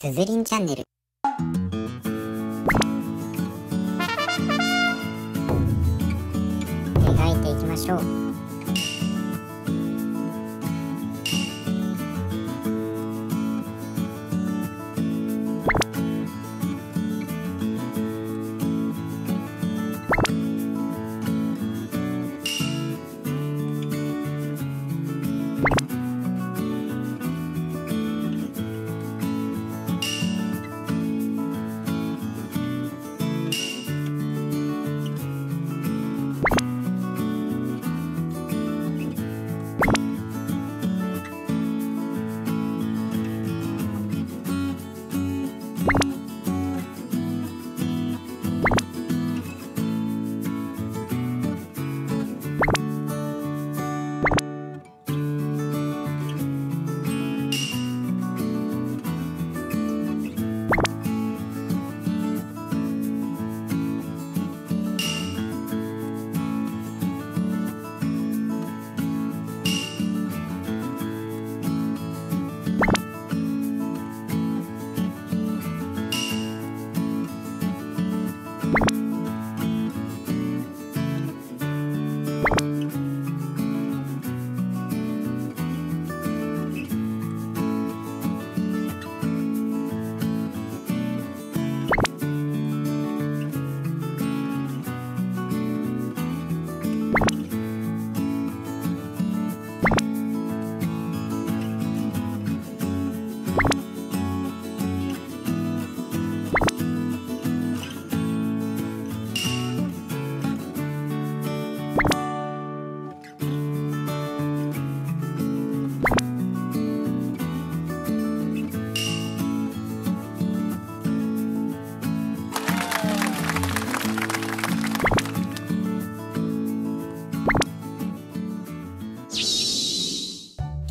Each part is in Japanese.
すずりんチャンネル。描いていきましょう。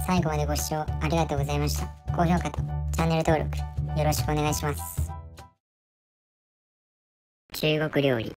最後までご視聴ありがとうございました。高評価とチャンネル登録よろしくお願いします。中国料理。